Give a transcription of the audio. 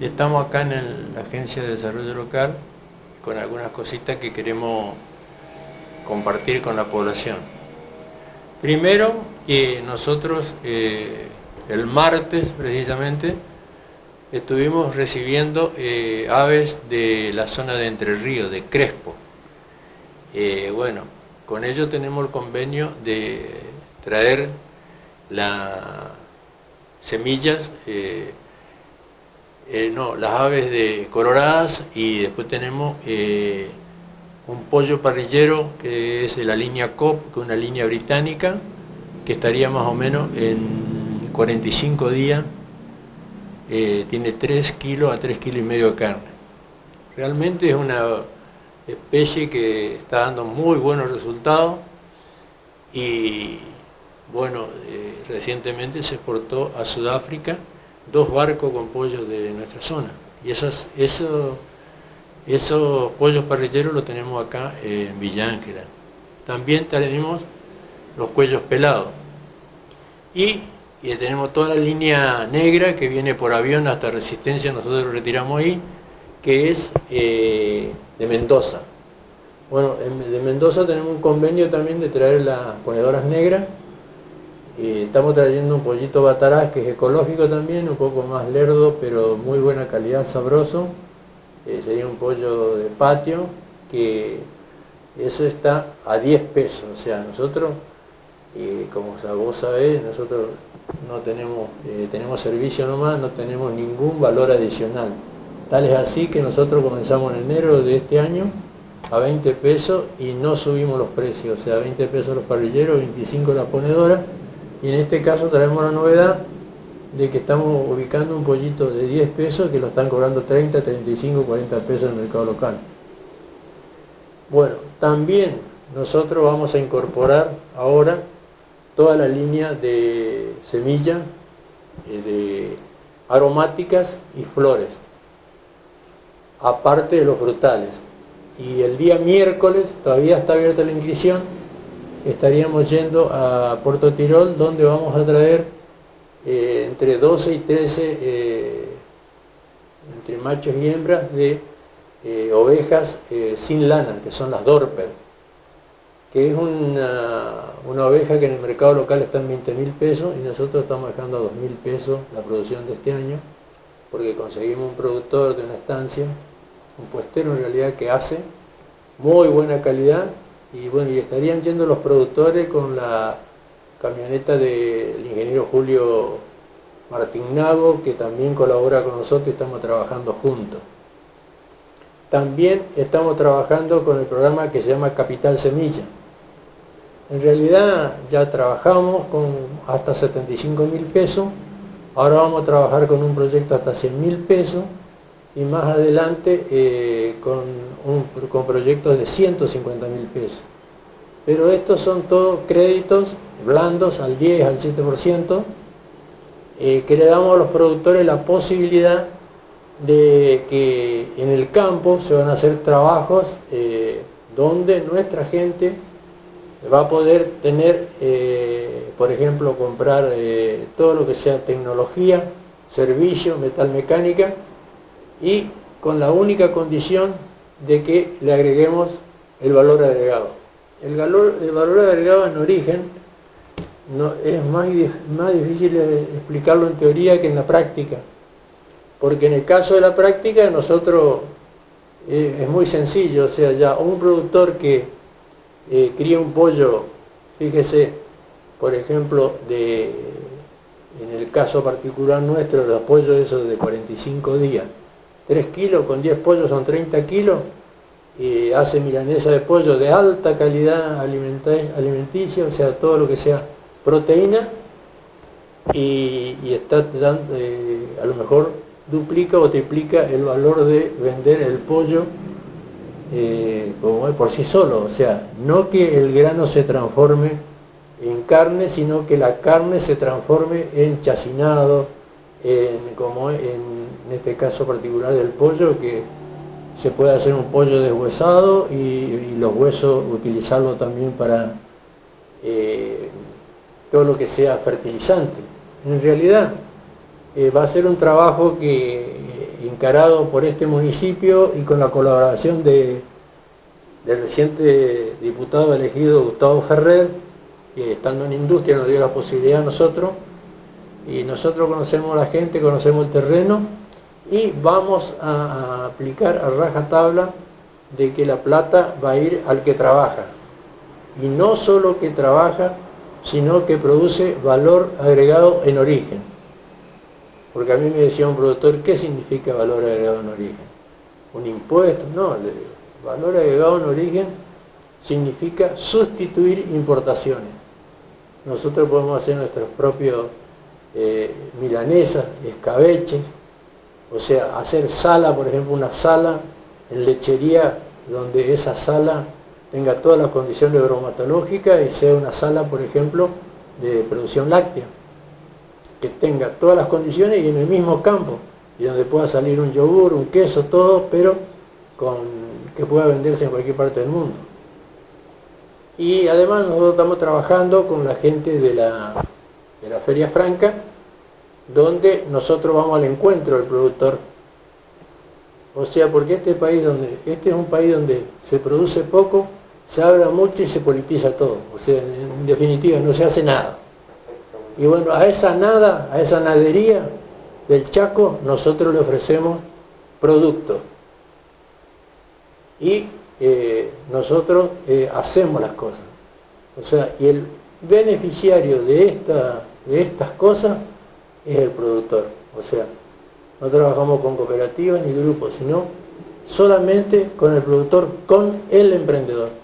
Estamos acá en la Agencia de Desarrollo Local con algunas cositas que queremos compartir con la población. Primero, que nosotros eh, el martes precisamente estuvimos recibiendo eh, aves de la zona de Entre Ríos, de Crespo. Eh, bueno, con ello tenemos el convenio de traer las semillas, no, las aves de coloradas y después tenemos un pollo parrillero que es la línea COP, que es una línea británica, que estaría más o menos en 45 días, eh, tiene 3 kilos a 3 kilos y medio de carne. Realmente es una especie que está dando muy buenos resultados y bueno, eh, recientemente se exportó a Sudáfrica dos barcos con pollos de nuestra zona y esas, eso esos pollos parrilleros los tenemos acá en Villa Ángela. También tenemos los cuellos pelados. Y, tenemos toda la línea negra que viene por avión hasta Resistencia, nosotros lo retiramos ahí, que es eh, de Mendoza. Bueno, de Mendoza tenemos un convenio también de traer las ponedoras negras. estamos trayendo un pollito bataraz que es ecológico también, un poco más lerdo, pero muy buena calidad, sabroso. Eh, sería un pollo de patio, que eso está a 10 pesos, o sea, nosotros, eh, como vos sabés, nosotros no tenemos, eh, tenemos servicio nomás, no tenemos ningún valor adicional. Tal es así que nosotros comenzamos en enero de este año a 20 pesos y no subimos los precios, o sea, 20 pesos los parrilleros, 25 la ponedora, y en este caso traemos la novedad de que estamos ubicando un pollito de 10 pesos que lo están cobrando 30, 35, 40 pesos en el mercado local. Bueno, también nosotros vamos a incorporar ahora toda la línea de semilla, eh, de aromáticas y flores, aparte de los frutales. Y el día miércoles, todavía está abierta la inscripción, estaríamos yendo a Puerto Tirol, donde vamos a traer eh, entre 12 y 13 eh, entre machos y hembras de eh, ovejas sin lana, que son las Dorper, que es una, oveja que en el mercado local está en 20 mil pesos y nosotros estamos dejando a 2 mil pesos la producción de este año, porque conseguimos un productor de una estancia, un puestero en realidad que hace muy buena calidad y bueno, y estarían yendo los productores con la camioneta del ingeniero Julio Martín Nago, que también colabora con nosotros y estamos trabajando juntos. También estamos trabajando con el programa que se llama Capital Semilla. En realidad ya trabajamos con hasta 75 mil pesos, ahora vamos a trabajar con un proyecto hasta 100 mil pesos y más adelante eh, con, con proyectos de 150 mil pesos. Pero estos son todos créditos blandos al 10, al 7%, eh, que le damos a los productores la posibilidad de que en el campo se van a hacer trabajos eh, donde nuestra gente va a poder tener, eh, por ejemplo, comprar todo lo que sea tecnología, servicio, metalmecánica y con la única condición de que le agreguemos el valor agregado. El valor, el valor agregado en origen no, es más, más difícil explicarlo en teoría que en la práctica. Porque en el caso de la práctica nosotros eh, es muy sencillo, o sea, ya un productor que eh, cría un pollo, fíjese, por ejemplo, de, en el caso particular nuestro, los pollos esos de 45 días, 3 kilos con 10 pollos son 30 kilos, y hace milanesa de pollo de alta calidad alimenticia, o sea, todo lo que sea proteína y, está dando, eh, a lo mejor duplica o triplica el valor de vender el pollo eh, como es por sí solo, o sea, no que el grano se transforme en carne, sino que la carne se transforme en chacinado, en, como en, este caso particular del pollo, que se puede hacer un pollo deshuesado y, los huesos utilizarlo también para eh, todo lo que sea fertilizante. En realidad eh, va a ser un trabajo que encarado por este municipio y con la colaboración de, del reciente diputado elegido Gustavo Ferrer, que estando en industria nos dio la posibilidad a nosotros, y nosotros conocemos a la gente, conocemos el terreno, y vamos a, aplicar a raja tabla de que la plata va a ir al que trabaja. Y no solo que trabaja, sino que produce valor agregado en origen. Porque a mí me decía un productor, ¿qué significa valor agregado en origen? ¿Un impuesto? No, valor agregado en origen significa sustituir importaciones. Nosotros podemos hacer nuestros propios eh, milanesas, escabeches, o sea, hacer sala, por ejemplo, una sala en lechería donde esa sala tenga todas las condiciones bromatológicas y sea una sala, por ejemplo, de producción láctea, que tenga todas las condiciones y en el mismo campo, y donde pueda salir un yogur, un queso, todo, pero que pueda venderse en cualquier parte del mundo. Y además nosotros estamos trabajando con la gente de la, de la Feria Franca, donde nosotros vamos al encuentro del productor. O sea, porque este país donde, este es un país donde se produce poco, se habla mucho y se politiza todo. O sea, en definitiva, no se hace nada. Y bueno, a esa nada, a esa nadería del Chaco, nosotros le ofrecemos productos. Y eh, nosotros eh, hacemos las cosas. O sea, y el beneficiario de, esta, de estas cosas es el productor. O sea, no trabajamos con cooperativas ni grupos, sino solamente con el productor, con el emprendedor.